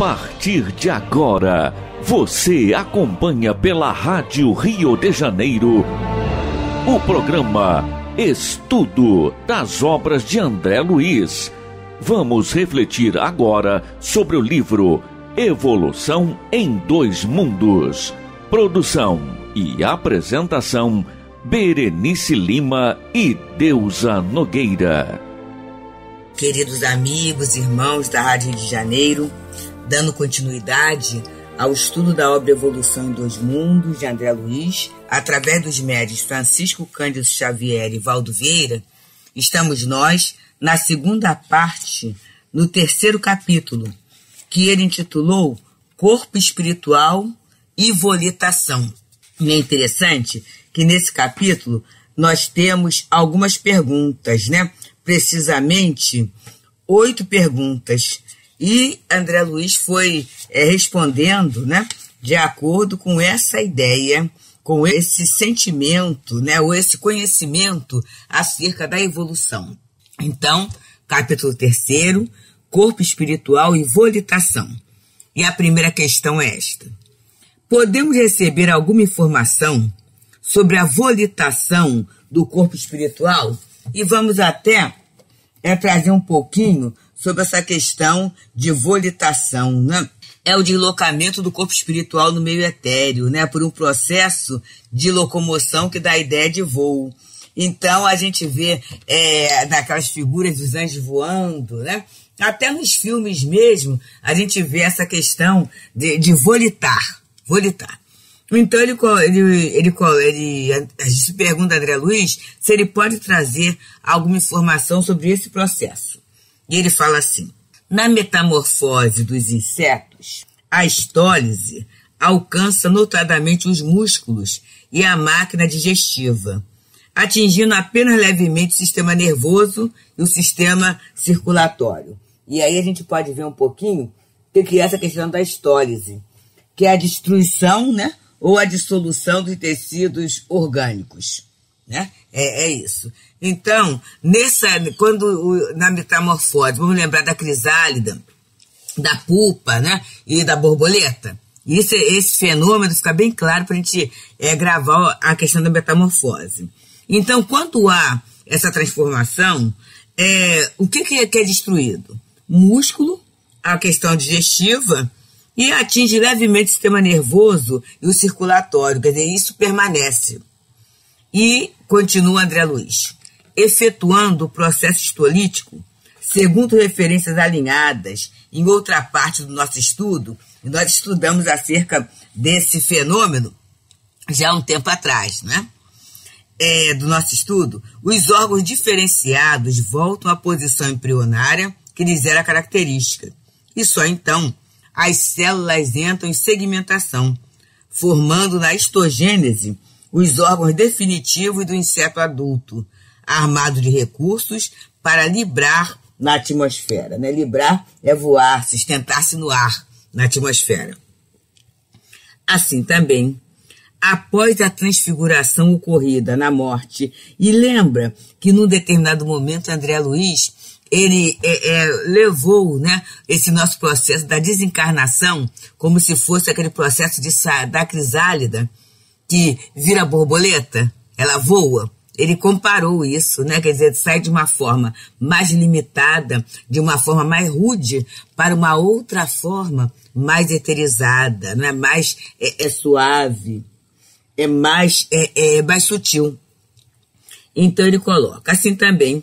partir de agora, você acompanha pela Rádio Rio de Janeiro o programa Estudo das obras de André Luiz. Vamos refletir agora sobre o livro Evolução em Dois Mundos. Produção e apresentação Berenice Lima e Deusa Nogueira. Queridos amigos, irmãos da Rádio de Janeiro, dando continuidade ao estudo da obra Evolução em Dois Mundos, de André Luiz, através dos médios Francisco Cândido Xavier e Valdo Vieira, estamos nós na segunda parte, no terceiro capítulo, que ele intitulou Corpo Espiritual e Volitação. E é interessante que nesse capítulo nós temos algumas perguntas, né? Precisamente oito perguntas e André Luiz foi é, respondendo, né, de acordo com essa ideia, com esse sentimento, né, ou esse conhecimento acerca da evolução. Então, capítulo terceiro, corpo espiritual e volitação. E a primeira questão é esta: podemos receber alguma informação sobre a volitação do corpo espiritual? E vamos até é, trazer um pouquinho sobre essa questão de volitação, né? É o deslocamento do corpo espiritual no meio etéreo, né? Por um processo de locomoção que dá a ideia de voo. Então a gente vê é, naquelas figuras dos anjos voando, né? Até nos filmes mesmo, a gente vê essa questão de, de volitar. Volitar. Então ele, ele, ele, ele, a gente se pergunta a André Luiz se ele pode trazer alguma informação sobre esse processo. E ele fala assim: na metamorfose dos insetos, a estólise alcança notadamente os músculos e a máquina digestiva, atingindo apenas levemente o sistema nervoso e o sistema circulatório. E aí a gente pode ver um pouquinho o que é essa questão da estólise, que é a destruição, né, ou a dissolução dos tecidos orgânicos, né? É, é isso. Então, nessa, quando na metamorfose, vamos lembrar da crisálida, da pupa, né? E da borboleta. Isso, esse fenômeno fica bem claro para a gente é, gravar a questão da metamorfose. Então, quando há essa transformação, é, o que, que, é, que é destruído? Músculo, a questão digestiva, e atinge levemente o sistema nervoso e o circulatório, quer dizer, isso permanece. E continua André Luiz efetuando o processo histolítico, segundo referências alinhadas em outra parte do nosso estudo, e nós estudamos acerca desse fenômeno já há um tempo atrás, né? É, do nosso estudo, os órgãos diferenciados voltam à posição embrionária que lhes era característica. E só então as células entram em segmentação, formando na histogênese os órgãos definitivos do inseto adulto, armado de recursos para librar na atmosfera. Né? Librar é voar, sustentar-se no ar, na atmosfera. Assim também, após a transfiguração ocorrida na morte, e lembra que num determinado momento André Luiz ele é, é, levou né, esse nosso processo da desencarnação como se fosse aquele processo de da crisálida que vira borboleta, ela voa. Ele comparou isso, né? Quer dizer, sai de uma forma mais limitada, de uma forma mais rude, para uma outra forma mais eterizada, não é? Mais é, é suave, é mais é, é mais sutil. Então ele coloca assim também,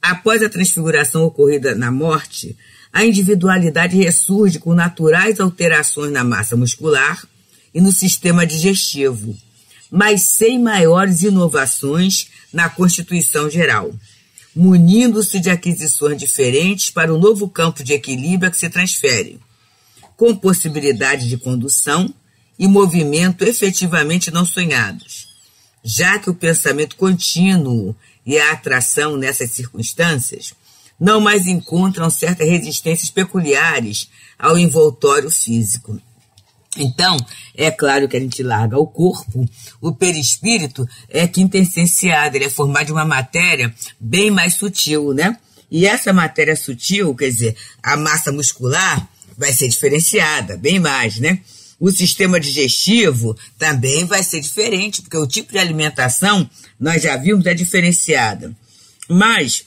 após a transfiguração ocorrida na morte, a individualidade ressurge com naturais alterações na massa muscular e no sistema digestivo mas sem maiores inovações na Constituição Geral, munindo-se de aquisições diferentes para o novo campo de equilíbrio a que se transfere, com possibilidade de condução e movimento efetivamente não sonhados, já que o pensamento contínuo e a atração nessas circunstâncias não mais encontram certas resistências peculiares ao envoltório físico. Então, é claro que a gente larga o corpo, o perispírito é quintessenciado, ele é formado de uma matéria bem mais sutil, né? E essa matéria sutil, quer dizer, a massa muscular, vai ser diferenciada, bem mais, né? O sistema digestivo também vai ser diferente, porque o tipo de alimentação, nós já vimos, é diferenciada. Mas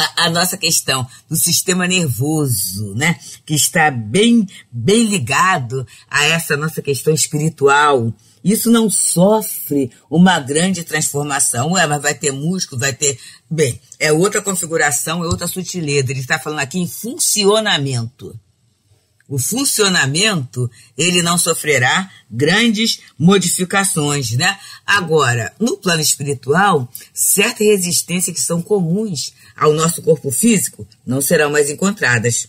a, a, nossa questão do sistema nervoso, né? Que está bem, bem ligado a essa nossa questão espiritual. Isso não sofre uma grande transformação. Ué, mas vai ter músculo, vai ter. Bem, é outra configuração, é outra sutileza. Ele está falando aqui em funcionamento o funcionamento ele não sofrerá grandes modificações, né? Agora, no plano espiritual, certas resistências que são comuns ao nosso corpo físico não serão mais encontradas.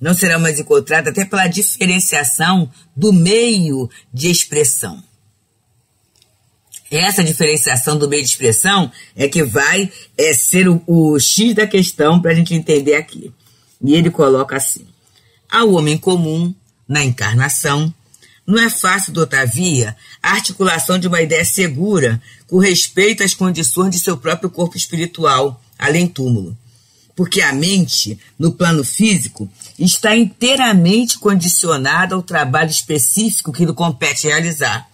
Não serão mais encontradas até pela diferenciação do meio de expressão. Essa diferenciação do meio de expressão é que vai é, ser o, o X da questão para a gente entender aqui. E ele coloca assim ao homem comum, na encarnação, não é fácil, todavia, a articulação de uma ideia segura com respeito às condições de seu próprio corpo espiritual, além túmulo. Porque a mente, no plano físico, está inteiramente condicionada ao trabalho específico que lhe compete realizar,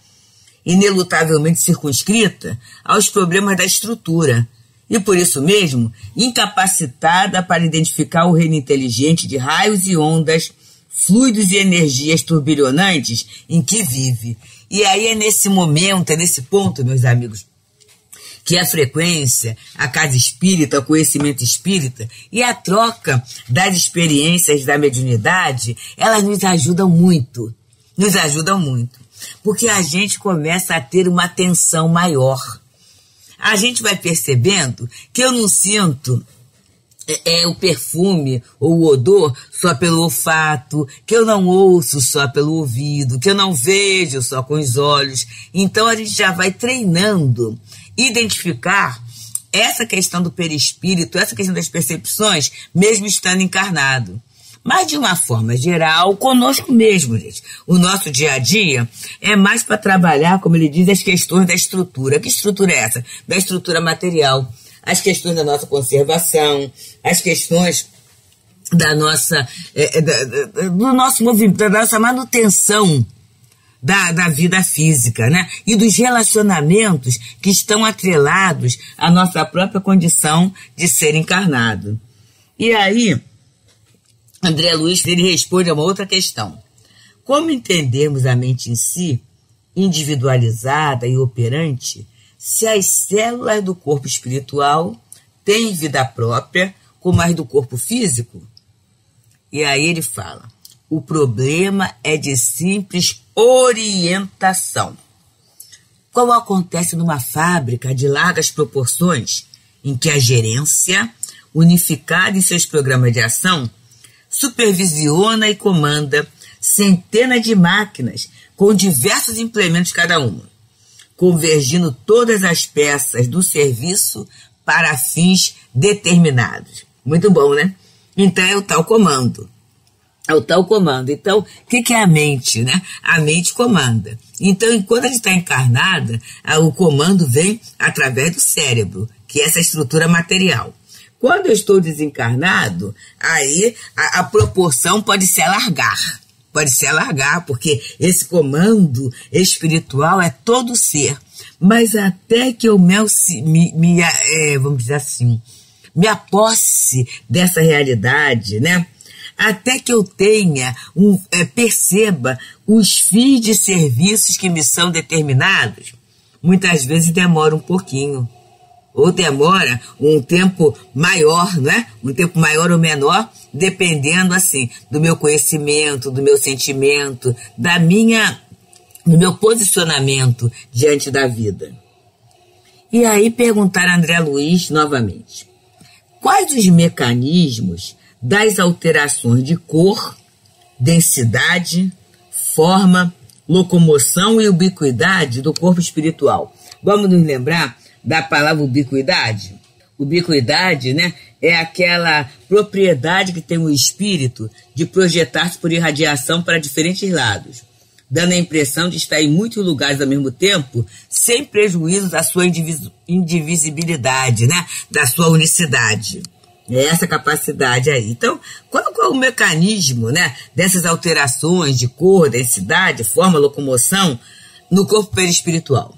inelutavelmente circunscrita aos problemas da estrutura, e por isso mesmo incapacitada para identificar o reino inteligente de raios e ondas, fluidos e energias turbilhonantes em que vive. E aí é nesse momento, é nesse ponto, meus amigos, que a frequência, a casa espírita, o conhecimento espírita e a troca das experiências da mediunidade, elas nos ajudam muito. Nos ajudam muito. Porque a gente começa a ter uma atenção maior a gente vai percebendo que eu não sinto é, é, o perfume ou o odor só pelo olfato, que eu não ouço só pelo ouvido, que eu não vejo só com os olhos. Então a gente já vai treinando identificar essa questão do perispírito, essa questão das percepções, mesmo estando encarnado. Mas de uma forma geral, conosco mesmo, gente. O nosso dia a dia é mais para trabalhar, como ele diz, as questões da estrutura. Que estrutura é essa? Da estrutura material. As questões da nossa conservação, as questões da nossa, é, da, da, do nosso movimento, da nossa manutenção da, da vida física, né? E dos relacionamentos que estão atrelados à nossa própria condição de ser encarnado. E aí, André Luiz ele responde a uma outra questão. Como entendermos a mente em si, individualizada e operante, se as células do corpo espiritual têm vida própria, como as do corpo físico? E aí ele fala: o problema é de simples orientação. Como acontece numa fábrica de largas proporções, em que a gerência, unificada em seus programas de ação, supervisiona e comanda centenas de máquinas com diversos implementos cada uma, convergindo todas as peças do serviço para fins determinados. Muito bom, né? Então é o tal comando. É o tal comando. Então, o que, é a mente, né? A mente comanda. Então, enquanto a gente está encarnada, o comando vem através do cérebro, que é essa estrutura material. Quando eu estou desencarnado, aí a, a proporção pode se alargar. Pode se alargar, porque esse comando espiritual é todo ser. Mas até que eu me, me, me é, vamos dizer assim, me aposse dessa realidade, né? Até que eu tenha, um, é, perceba os fins de serviços que me são determinados, muitas vezes demora um pouquinho ou demora um tempo maior, né? Um tempo maior ou menor, dependendo assim do meu conhecimento, do meu sentimento, da minha do meu posicionamento diante da vida. E aí perguntar a André Luiz novamente: quais os mecanismos das alterações de cor, densidade, forma, locomoção e ubiquidade do corpo espiritual? Vamos nos lembrar da palavra ubiquidade? Ubiquidade, né, é aquela propriedade que tem o espírito de projetar-se por irradiação para diferentes lados, dando a impressão de estar em muitos lugares ao mesmo tempo, sem prejuízo da sua indivis indivisibilidade, né, da sua unicidade. É essa capacidade aí. Então, qual, qual é o mecanismo né, dessas alterações de cor, densidade, forma, locomoção no corpo perispiritual?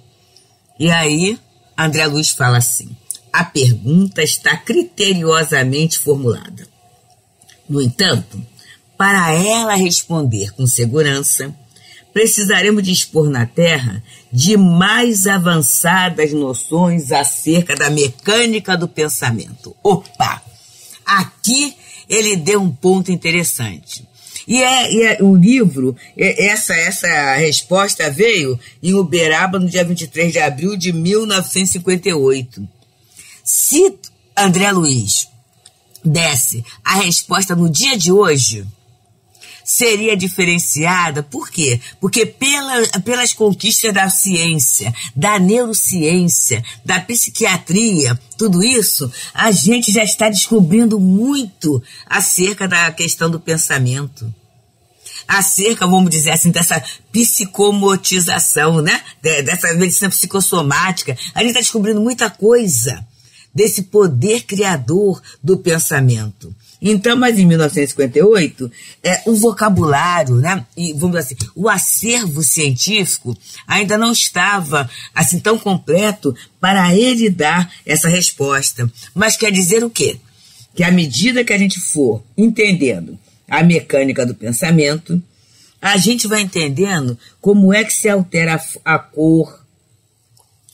E aí, André Luiz fala assim: a pergunta está criteriosamente formulada. No entanto, para ela responder com segurança, precisaremos dispor na Terra de mais avançadas noções acerca da mecânica do pensamento. Opa! Aqui ele deu um ponto interessante. E, é, e é, o livro, essa, essa resposta veio em Uberaba no dia 23 de abril de 1958. Se André Luiz desse a resposta no dia de hoje, seria diferenciada, por quê? Porque pela, pelas conquistas da ciência, da neurociência, da psiquiatria, tudo isso, a gente já está descobrindo muito acerca da questão do pensamento acerca, vamos dizer assim, dessa psicomotização, né? Dessa medicina psicossomática. A gente está descobrindo muita coisa desse poder criador do pensamento. Então, mas em 1958, é, o vocabulário, né, e vamos dizer assim, o acervo científico ainda não estava assim tão completo para ele dar essa resposta. Mas quer dizer o quê? Que à medida que a gente for entendendo a mecânica do pensamento, a gente vai entendendo como é que se altera a, a cor,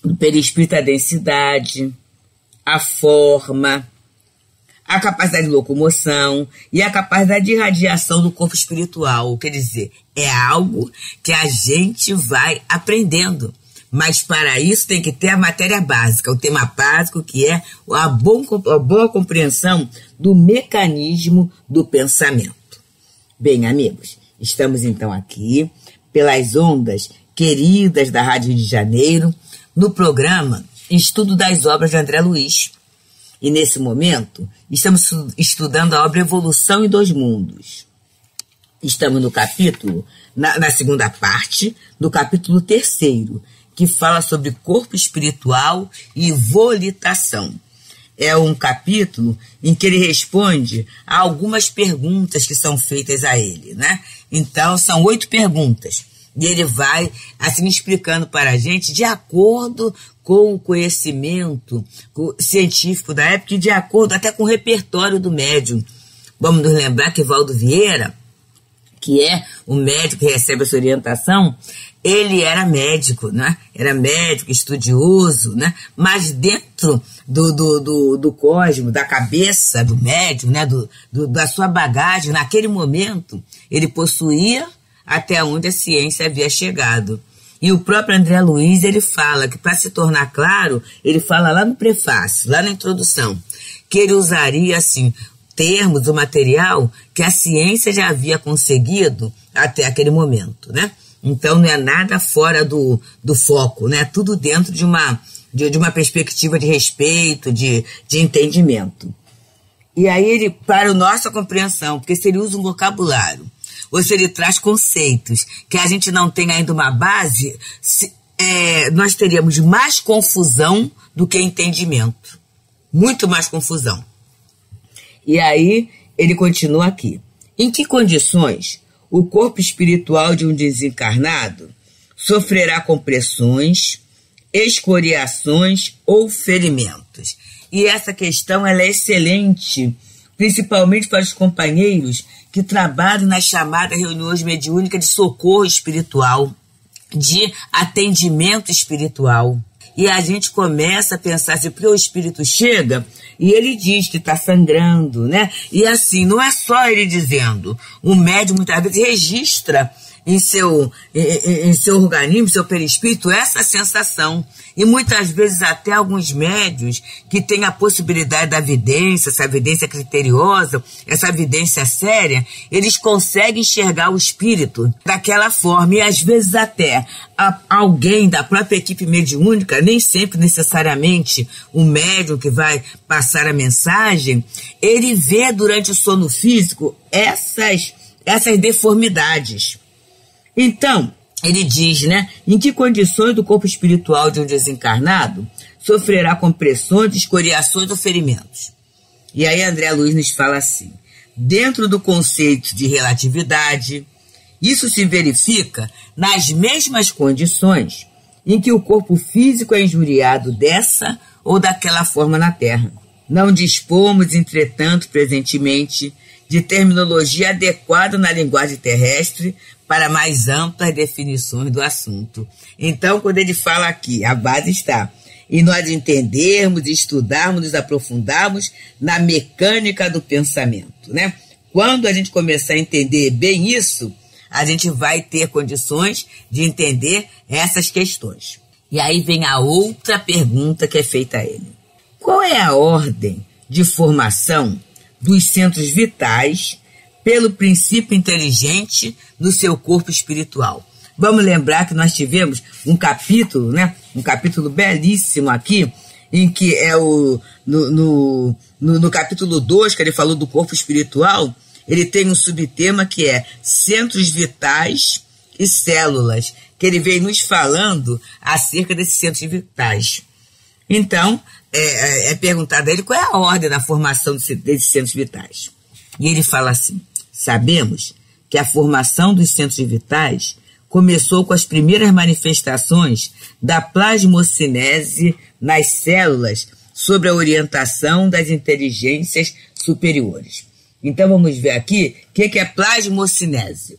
o perispírito, a densidade, a forma, a capacidade de locomoção e a capacidade de irradiação do corpo espiritual. Quer dizer, é algo que a gente vai aprendendo. Mas para isso tem que ter a matéria básica, o tema básico, que é a, bom, a boa compreensão do mecanismo do pensamento. Bem, amigos, estamos então aqui pelas ondas queridas da Rádio de Janeiro, no programa Estudo das Obras de André Luiz e nesse momento, estamos estudando a obra Evolução em Dois Mundos. Estamos no capítulo, na, na segunda parte, do capítulo terceiro, que fala sobre corpo espiritual e volitação. É um capítulo em que ele responde a algumas perguntas que são feitas a ele, né? Então, são oito perguntas. E ele vai, assim, explicando para a gente de acordo com o conhecimento científico da época e de acordo até com o repertório do médium. Vamos nos lembrar que Valdo Vieira, que é o médico que recebe essa orientação, ele era médico, né? Era médico, estudioso, né? Mas dentro do, do, do, do cosmo, da cabeça do médium, né? Do, do, da sua bagagem, naquele momento, ele possuía até onde a ciência havia chegado. E o próprio André Luiz, ele fala que para se tornar claro, ele fala lá no prefácio, lá na introdução, que ele usaria assim termos do material que a ciência já havia conseguido até aquele momento, né? Então não é nada fora do, do foco, né? Tudo dentro de uma, de, de uma perspectiva de respeito, de, de entendimento. E aí ele, para a nossa compreensão, porque se ele usa um vocabulário ou se ele traz conceitos que a gente não tem ainda uma base, se, é, nós teríamos mais confusão do que entendimento. Muito mais confusão. E aí ele continua aqui. Em que condições o corpo espiritual de um desencarnado sofrerá compressões, escoriações ou ferimentos? E essa questão ela é excelente, principalmente para os companheiros que trabalham nas chamadas reuniões mediúnicas de socorro espiritual, de atendimento espiritual. E a gente começa a pensar assim, porque o espírito chega e ele diz que está sangrando, né? E assim, não é só ele dizendo. O médium muitas vezes registra em seu, em, em seu organismo, seu perispírito, essa sensação. E muitas vezes até alguns médios que têm a possibilidade da evidência, essa evidência criteriosa, essa evidência séria, eles conseguem enxergar o espírito daquela forma. E às vezes até alguém da própria equipe mediúnica, nem sempre necessariamente o médium que vai passar a mensagem, ele vê durante o sono físico essas, essas deformidades. Então, ele diz, né? Em que condições do corpo espiritual de um desencarnado sofrerá compressões, escoriações ou ferimentos? E aí André Luiz nos fala assim: dentro do conceito de relatividade, isso se verifica nas mesmas condições em que o corpo físico é injuriado dessa ou daquela forma na Terra. Não dispomos, entretanto, presentemente, de terminologia adequada na linguagem terrestre para mais amplas definições do assunto. Então, quando ele fala aqui, a base está e nós entendermos, estudarmos, nos aprofundarmos na mecânica do pensamento, né? Quando a gente começar a entender bem isso, a gente vai ter condições de entender essas questões. E aí vem a outra pergunta que é feita a ele. Qual é a ordem de formação dos centros vitais pelo princípio inteligente no seu corpo espiritual? Vamos lembrar que nós tivemos um capítulo, né? Um capítulo belíssimo aqui, em que é o. No, no, no, no capítulo 2, que ele falou do corpo espiritual, ele tem um subtema que é centros vitais e células, que ele vem nos falando acerca desses centros vitais. Então, é, é, é perguntado a ele qual é a ordem da formação desses centros vitais. E ele fala assim: sabemos que a formação dos centros vitais começou com as primeiras manifestações da plasmocinese nas células sobre a orientação das inteligências superiores. Então vamos ver aqui o que, que é plasmocinese.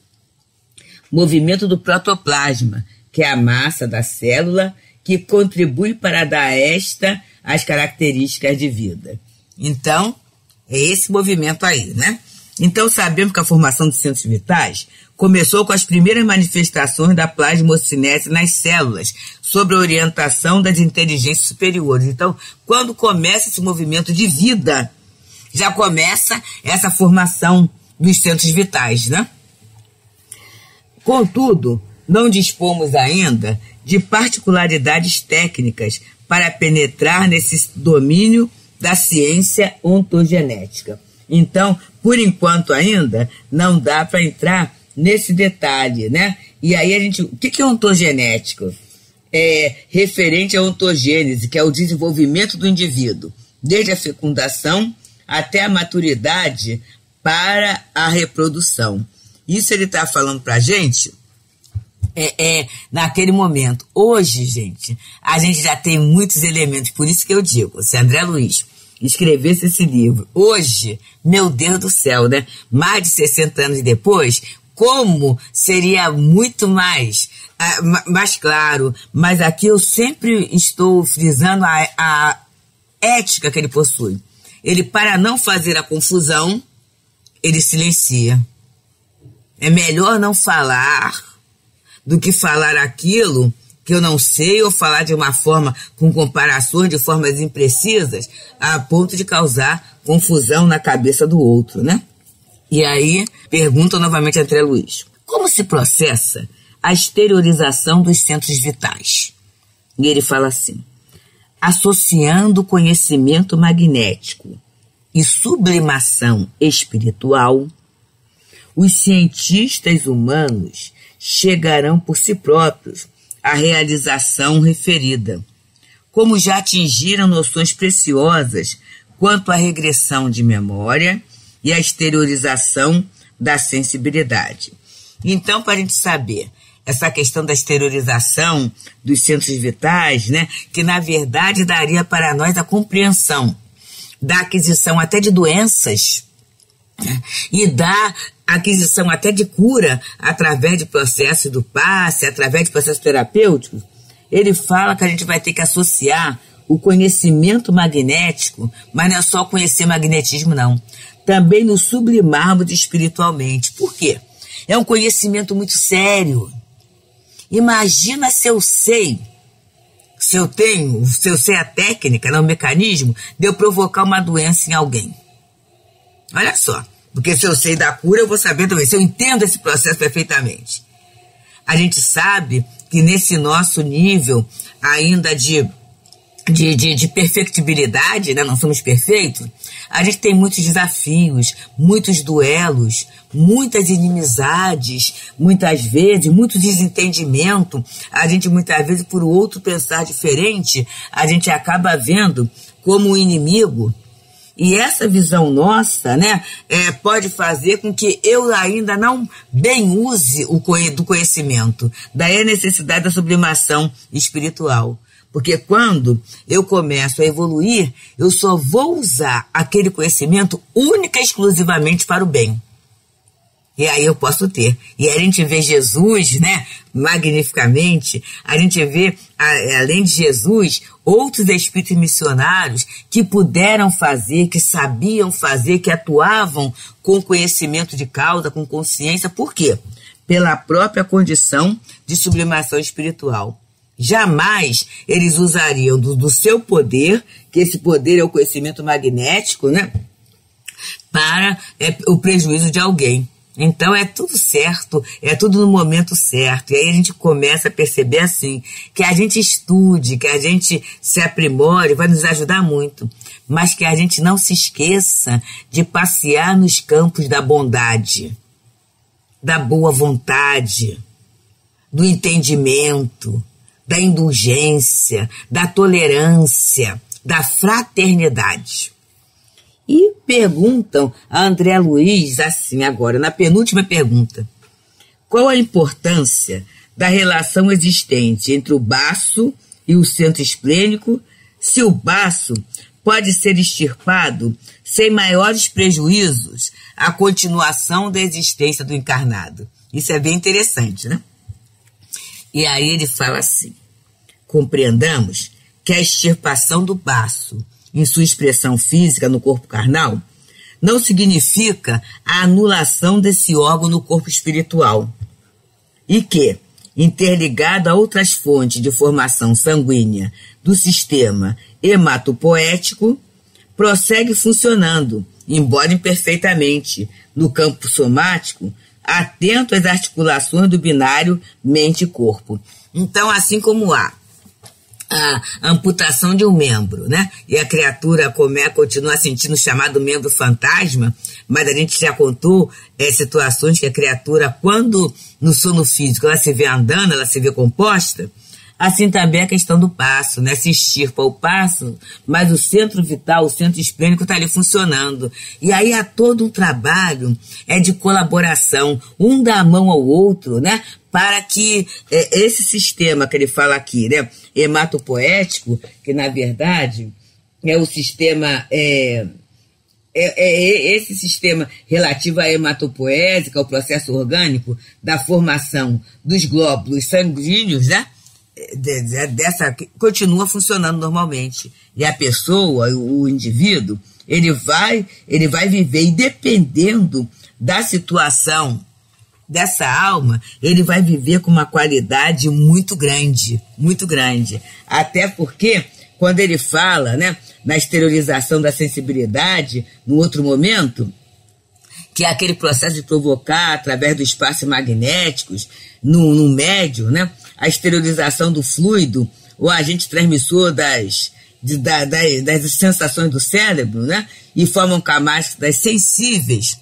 Movimento do protoplasma, que é a massa da célula que contribui para dar esta as características de vida. Então, é esse movimento aí, né? Então sabemos que a formação de centros vitais começou com as primeiras manifestações da plasmocinese nas células, sob a orientação das inteligências superiores. Então, quando começa esse movimento de vida, já começa essa formação dos centros vitais, né? Contudo, não dispomos ainda de particularidades técnicas para penetrar nesse domínio da ciência ontogenética. Então, por enquanto ainda, não dá para entrar nesse detalhe, né? E aí a gente. O que é ontogenético? É referente à ontogênese, que é o desenvolvimento do indivíduo, desde a fecundação até a maturidade para a reprodução. Isso ele está falando para a gente é, é, naquele momento. Hoje, gente, a gente já tem muitos elementos, por isso que eu digo, se André Luiz escrevesse esse livro hoje, meu Deus do céu, né? Mais de 60 anos depois, como seria muito mais, uh, mais claro, mas aqui eu sempre estou frisando a, a ética que ele possui. Ele, para não fazer a confusão, ele silencia. É melhor não falar do que falar aquilo que eu não sei ou falar de uma forma com comparações de formas imprecisas a ponto de causar confusão na cabeça do outro, né? E aí, pergunta novamente a André Luiz: como se processa a exteriorização dos centros vitais? E ele fala assim: associando conhecimento magnético e sublimação espiritual, os cientistas humanos chegarão por si próprios à realização referida, como já atingiram noções preciosas quanto à regressão de memória e à exteriorização da sensibilidade. Então, para a gente saber essa questão da exteriorização dos centros vitais, né, que na verdade daria para nós a compreensão da aquisição até de doenças e da aquisição até de cura através de processo do passe, através de processos terapêuticos, ele fala que a gente vai ter que associar o conhecimento magnético, mas não é só conhecer magnetismo, não. Também nos sublimarmos espiritualmente. Por quê? É um conhecimento muito sério. Imagina se eu sei, se eu tenho, se eu sei a técnica, né, o mecanismo de eu provocar uma doença em alguém. Olha só, porque se eu sei da cura, eu vou saber também, se eu entendo esse processo perfeitamente. A gente sabe que nesse nosso nível ainda de de, de, de perfectibilidade, né? não somos perfeitos, a gente tem muitos desafios, muitos duelos, muitas inimizades, muitas vezes, muito desentendimento. A gente muitas vezes, por outro pensar diferente, a gente acaba vendo como o inimigo E essa visão nossa, né, é, pode fazer com que eu ainda não bem use o do conhecimento. Daí a necessidade da sublimação espiritual. Porque quando eu começo a evoluir, eu só vou usar aquele conhecimento única e exclusivamente para o bem. E aí eu posso ter. E a gente vê Jesus, né, magnificamente, a gente vê, além de Jesus, outros espíritos missionários que puderam fazer, que sabiam fazer, que atuavam com conhecimento de causa, com consciência. Por quê? Pela própria condição de sublimação espiritual. Jamais eles usariam do, do seu poder, que esse poder é o conhecimento magnético, né? Para é, o prejuízo de alguém. Então é tudo certo, é tudo no momento certo. E aí a gente começa a perceber assim, que a gente estude, que a gente se aprimore, vai nos ajudar muito. Mas que a gente não se esqueça de passear nos campos da bondade, da boa vontade, do entendimento, da indulgência, da tolerância, da fraternidade. E perguntam a André Luiz assim agora, na penúltima pergunta. Qual a importância da relação existente entre o baço e o centro esplênico, se o baço pode ser extirpado sem maiores prejuízos à continuação da existência do encarnado? Isso é bem interessante, né? E aí ele fala assim: compreendamos que a extirpação do baço em sua expressão física no corpo carnal, não significa a anulação desse órgão no corpo espiritual. E que, interligado a outras fontes de formação sanguínea do sistema hematopoético, prossegue funcionando, embora imperfeitamente, no campo somático, atento às articulações do binário mente-corpo. Então, assim como há a amputação de um membro, né? E a criatura come, continua sentindo o chamado membro fantasma, mas a gente já contou é, situações que a criatura, quando no sono físico ela se vê andando, ela se vê composta, Assim também a questão do passo, né? Se extirpa o passo, mas o centro vital, o centro esplênico está ali funcionando. E aí há todo um trabalho é de colaboração, um dá a mão ao outro, né? Para que é, esse sistema que ele fala aqui, né? Hematopoético, que na verdade é o sistema. É, é, é, esse sistema relativo à hematopoésica, ao processo orgânico da formação dos glóbulos sanguíneos, né? dessa continua funcionando normalmente e a pessoa o, indivíduo ele vai ele vai viver e dependendo da situação dessa alma ele vai viver com uma qualidade muito grande muito grande até porque quando ele fala né na exteriorização da sensibilidade no outro momento que é aquele processo de provocar através do espaço magnéticos no, no médio, né? A esterilização do fluido, o agente transmissor das, de, da, das, das sensações do cérebro, né? E formam camadas sensíveis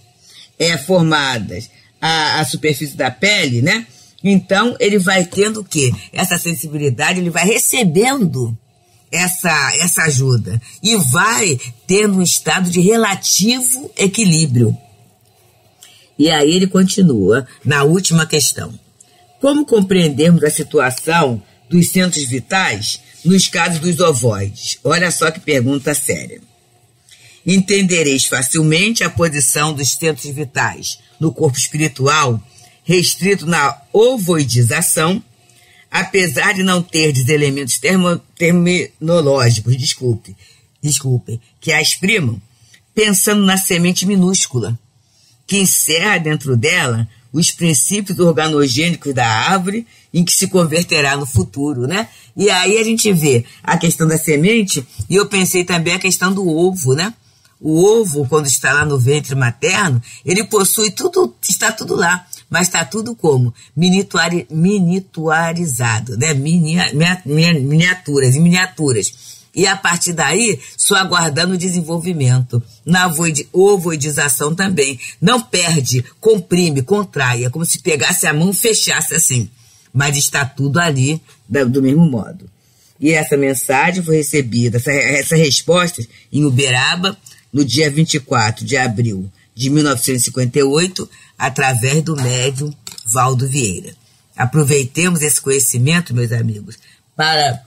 é, formadas à, à superfície da pele, né? Então, ele vai tendo o quê? Essa sensibilidade, ele vai recebendo essa, essa ajuda e vai tendo um estado de relativo equilíbrio. E aí ele continua na última questão. Como compreendermos a situação dos centros vitais nos casos dos ovoides? Olha só que pergunta séria. Entendereis facilmente a posição dos centros vitais no corpo espiritual, restrito na ovoidização, apesar de não ter elementos termo, terminológicos, desculpe, desculpe, que a exprimam, pensando na semente minúscula que encerra dentro dela os princípios organogênicos da árvore em que se converterá no futuro, né? E aí a gente vê a questão da semente e eu pensei também a questão do ovo, né? O ovo, quando está lá no ventre materno, ele possui tudo, está tudo lá, mas está tudo como? Minituari, minituarizado, né? miniaturas, em miniaturas e a partir daí só aguardando o desenvolvimento. Na ovoidização também. Não perde, comprime, contrai. É como se pegasse a mão e fechasse assim. Mas está tudo ali do mesmo modo. E essa mensagem foi recebida, essa, essa resposta em Uberaba, no dia 24 de abril de 1958, através do médium Valdo Vieira. Aproveitemos esse conhecimento, meus amigos, para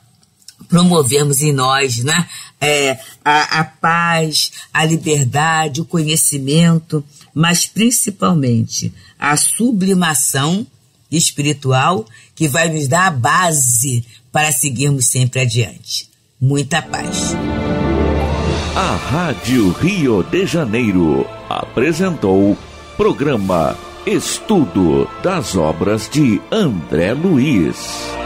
promovermos em nós né, é, a, a paz, a liberdade, o conhecimento, mas principalmente a sublimação espiritual que vai nos dar a base para seguirmos sempre adiante. Muita paz. A Rádio Rio de Janeiro apresentou programa Estudo das obras de André Luiz.